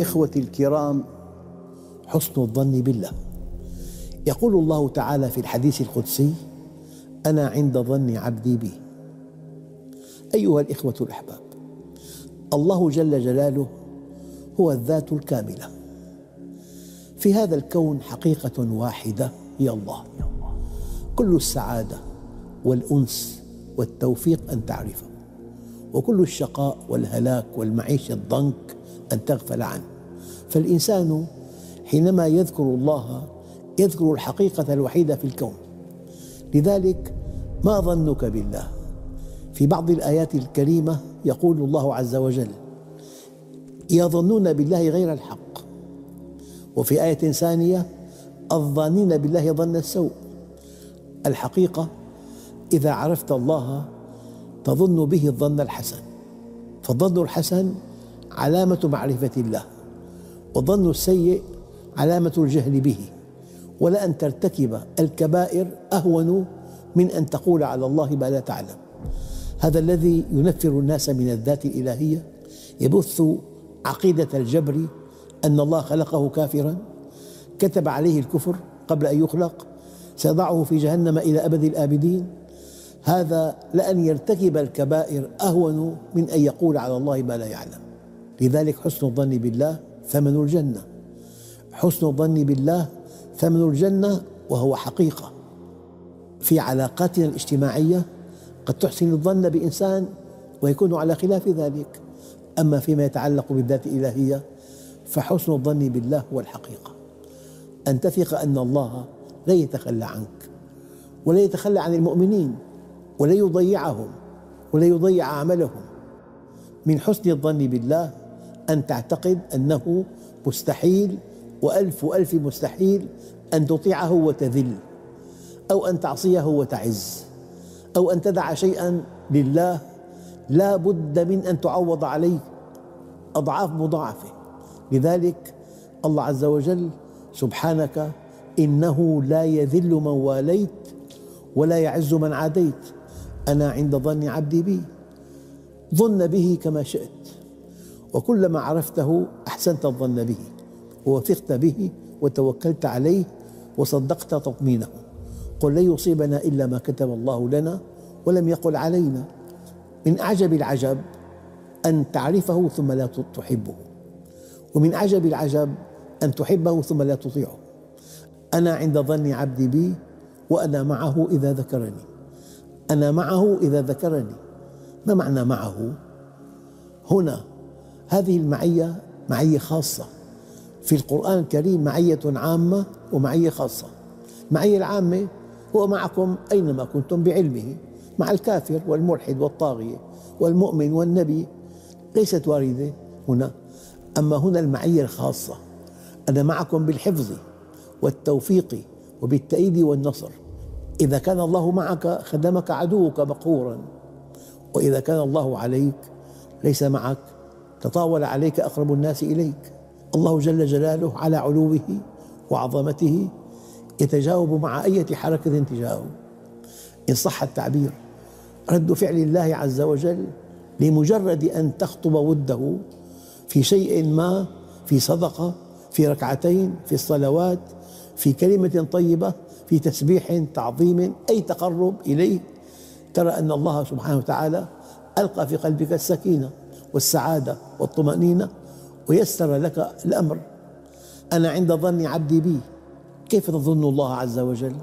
إخوتي الكرام حسن الظن بالله. يقول الله تعالى في الحديث القدسي أنا عند ظن عبدي بي. أيها الإخوة الأحباب الله جل جلاله هو الذات الكاملة. في هذا الكون حقيقة واحدة هي الله. كل السعادة والأنس والتوفيق أن تعرفه وكل الشقاء والهلاك والمعيشة الضنك أن تغفل عنه. فالإنسان حينما يذكر الله يذكر الحقيقة الوحيدة في الكون. لذلك ما ظنك بالله؟ في بعض الآيات الكريمة يقول الله عز وجل يظنون بالله غير الحق. وفي آية ثانية الظانين بالله ظن السوء. الحقيقة إذا عرفت الله تظن به الظن الحسن. فالظن الحسن علامة معرفة الله. والظن السيء علامة الجهل به ولأن ترتكب الكبائر أهون من أن تقول على الله ما لا تعلم. هذا الذي ينفر الناس من الذات الإلهية. يبث عقيدة الجبر أن الله خلقه كافرا. كتب عليه الكفر قبل أن يخلق. سيضعه في جهنم إلى أبد الآبدين. هذا لأن يرتكب الكبائر أهون من أن يقول على الله ما لا يعلم. لذلك حسن الظن بالله ثمن الجنة. حسن الظن بالله ثمن الجنة وهو حقيقة. في علاقاتنا الاجتماعية قد تحسن الظن بإنسان ويكون على خلاف ذلك. أما فيما يتعلق بالذات الإلهية فحسن الظن بالله هو الحقيقة. أن تثق أن الله لا يتخلى عنك ولا يتخلى عن المؤمنين ولا يضيعهم ولا يضيع عملهم. من حسن الظن بالله أن تعتقد أنه مستحيل وألف ألف مستحيل أن تطيعه وتذل أو أن تعصيه وتعز أو أن تدع شيئا لله لا بد من أن تعوض عليه أضعاف مضاعفة. لذلك الله عز وجل سبحانك إنه لا يذل من واليت ولا يعز من عاديت. أنا عند ظن عبدي بي. ظن به كما شئت. وكلما عرفته أحسنت الظن به ووثقت به وتوكلت عليه وصدقت تطمينه. قل لن يصيبنا إلا ما كتب الله لنا ولم يقل علينا. من أعجب العجب أن تعرفه ثم لا تحبه. ومن أعجب العجب أن تحبه ثم لا تطيعه. أنا عند ظن عبدي بي وأنا معه إذا ذكرني. أنا معه إذا ذكرني. ما معنى معه؟ هنا هذه المعية معية خاصة. في القرآن الكريم معية عامة ومعية خاصة. المعية العامة هو معكم أينما كنتم بعلمه مع الكافر والملحد والطاغية والمؤمن والنبي. ليست واردة هنا أما هنا المعية الخاصة. أنا معكم بالحفظ والتوفيق وبالتأييد والنصر. إذا كان الله معك خدمك عدوك مقهورا. وإذا كان الله عليك ليس معك تطاول عليك أقرب الناس إليك. الله جل جلاله على علوه وعظمته يتجاوب مع أي حركة تجاهه إن صح التعبير. رد فعل الله عز وجل لمجرد أن تخطب وده في شيء ما في صدقة في ركعتين في الصلوات في كلمة طيبة في تسبيح تعظيم أي تقرب إليه. ترى أن الله سبحانه وتعالى ألقى في قلبك السكينة. والسعادة والطمأنينة ويسر لك الأمر أنا عند ظن عبدي بي كيف تظن الله عز وجل؟